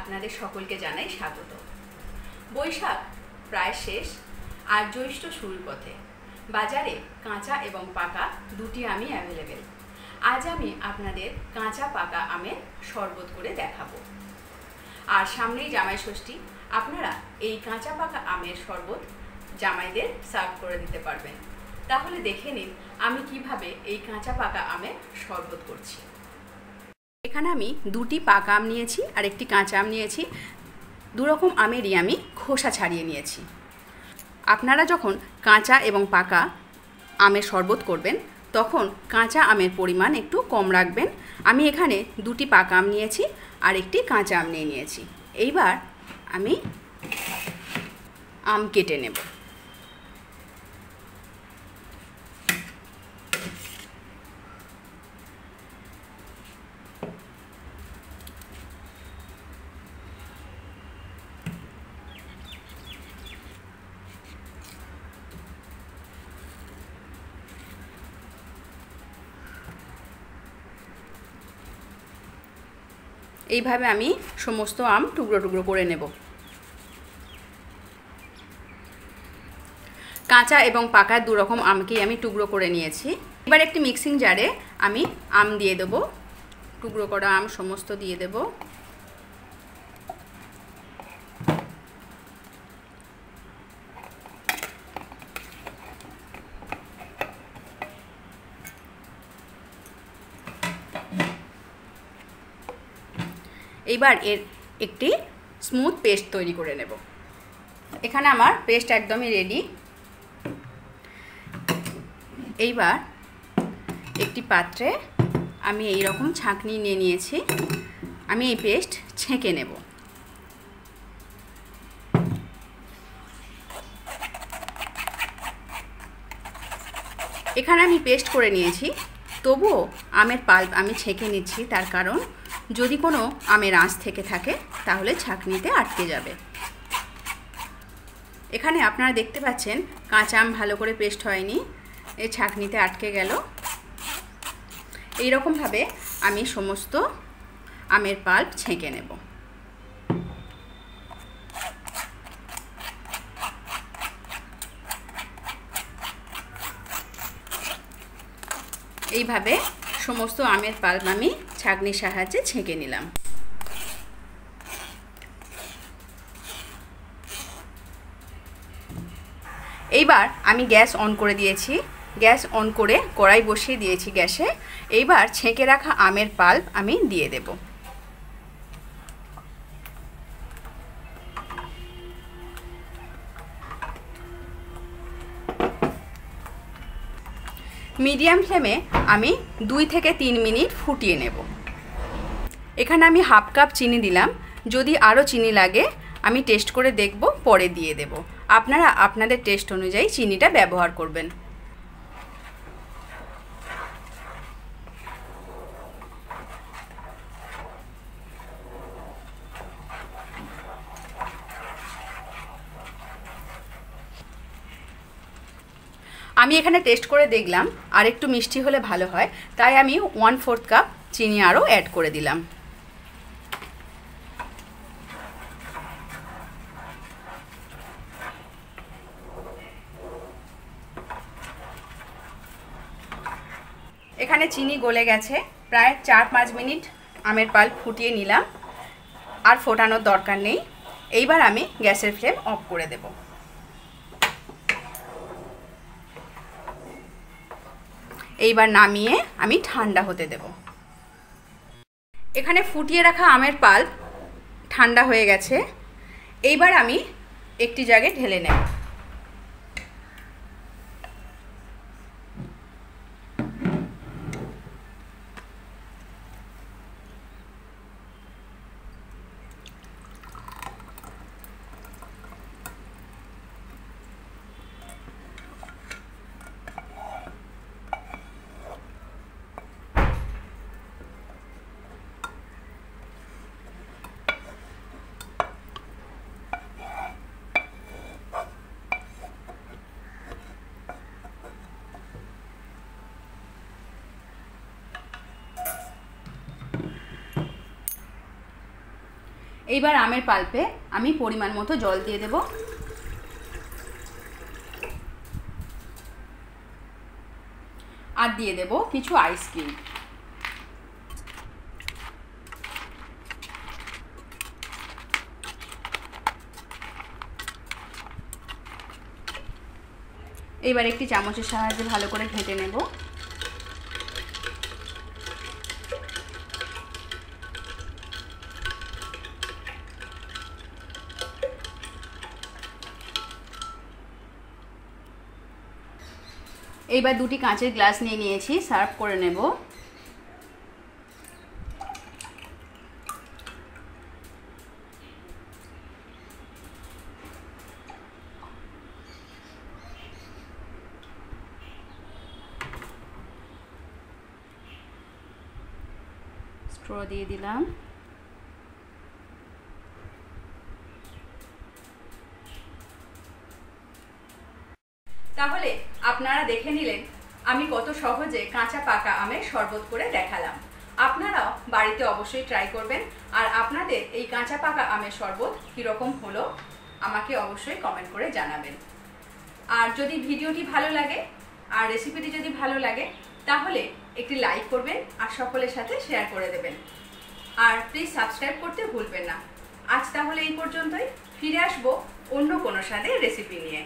আপনাদের সকলকে জানাই স্বাগত। বৈশাখ প্রায় শেষ আর জ্যৈষ্ঠ শুরুর পথে। বাজারে কাঁচা এবং পাকা দুটি আমই অ্যাভেলেবেল আজ আমি আপনাদের কাঁচা পাকা আমের শরবত করে দেখাবো। আর সামনেই জামাই ষষ্ঠী, আপনারা এই কাঁচা পাকা আমের শরবত জামাইদের সার্ভ করে দিতে পারবেন। তাহলে দেখে নিন আমি কীভাবে এই কাঁচা পাকা আমের শরবত করছি। এখানে আমি দুটি পাকা আম নিয়েছি আর একটি কাঁচা আম নিয়েছি। দুরকম আমেরই আমি খোসা ছাড়িয়ে নিয়েছি। আপনারা যখন কাঁচা এবং পাকা আমের শরবত করবেন, তখন কাঁচা আমের পরিমাণ একটু কম রাখবেন। আমি এখানে দুটি পাকা আম নিয়েছি আর একটি কাঁচা আম নিয়ে নিয়েছি। এইবার আমি আম কেটে নেব। এইভাবে আমি সমস্ত আম টুকরো টুকরো করে নেব। কাঁচা এবং পাকা দুরকম আমকেই আমি টুকরো করে নিয়েছি। এবার একটি মিক্সিং জারে আমি আম দিয়ে দেব। টুকরো করা আম সমস্ত দিয়ে দেব। এইবার এর একটি স্মুথ পেস্ট তৈরি করে নেব। এখানে আমার পেস্ট একদমই রেডি এইবার একটি পাত্রে আমি এই রকম ছাঁকনি নিয়ে নিয়েছি। আমি এই পেস্ট ছেঁকে নেব। এখানে আমি পেস্ট করে নিয়েছি। তবুও আমের পাল্প আমি ছেঁকে নিচ্ছি, তার কারণ যদি কোনো আমের আঁচ থেকে থাকে, তাহলে ছাঁকনিতে আটকে যাবে। এখানে আপনারা দেখতে পাচ্ছেন, কাঁচা আম ভালো করে পেস্ট হয়নি, এ ছাঁকনিতে আটকে গেল। এই রকমভাবে আমি সমস্ত আমের পাল্প ছেঁকে নেব। এইভাবে সমস্ত আমের পাল্প আমি ছাঁকনির সাহায্যে ছেঁকে নিলাম। এইবার আমি গ্যাস অন করে দিয়েছি। গ্যাস অন করে কড়াই বসিয়ে দিয়েছি গ্যাসে। এইবার ছেঁকে রাখা আমের পাল্প আমি দিয়ে দেব। মিডিয়াম ফ্লেমে আমি দুই থেকে তিন মিনিট ফুটিয়ে নেব। এখানে আমি হাফ কাপ চিনি দিলাম। যদি আরও চিনি লাগে, আমি টেস্ট করে দেখব, পরে দিয়ে দেব। আপনারা আপনাদের টেস্ট অনুযায়ী চিনিটা ব্যবহার করবেন। আমি এখানে টেস্ট করে দেখলাম আর একটু মিষ্টি হলে ভালো হয়। তাই আমি ওয়ান ফোর্থ কাপ চিনি আরও অ্যাড করে দিলাম। এখানে চিনি গলে গেছে। প্রায় চার পাঁচ মিনিট আমের পাল ফুটিয়ে নিলাম। আর ফোটানোর দরকার নেই। এইবার আমি গ্যাসের ফ্লেম অফ করে দেবো। এইবার নামিয়ে আমি ঠান্ডা হতে দেব। এখানে ফুটিয়ে রাখা আমের পাল ঠান্ডা হয়ে গেছে। এইবার আমি একটি জায়গায় ঢেলে নেব। এইবার আমের পাল্পে আমি পরিমাণ মতো জল দিয়ে দেব। আর দিয়ে দেব কিছু আইস এবার একটি চামচের সাহায্যে ভালো করে ঘেঁটে নেব। এইবার দুটি কাঁচের গ্লাস নিয়ে নিয়েছি সার্ভ করে নেব। স্ট্র দিয়ে দিলাম। তাহলে আপনারা দেখে নিলেন, আমি কত সহজে কাঁচা পাকা আমের শরবত করে দেখালাম। আপনারাও বাড়িতে অবশ্যই ট্রাই করবেন, আর আপনাদের এই কাঁচা পাকা আমের শরবত কীরকম হলো, আমাকে অবশ্যই কমেন্ট করে জানাবেন। আর যদি ভিডিওটি ভালো লাগে, আর রেসিপিটি যদি ভালো লাগে, তাহলে একটি লাইক করবেন, আর সকলের সাথে শেয়ার করে দেবেন। আর প্লিজ সাবস্ক্রাইব করতে ভুলবেন না। আজ তাহলে এই পর্যন্তই, ফিরে আসব অন্য কোনো স্বাদের রেসিপি নিয়ে।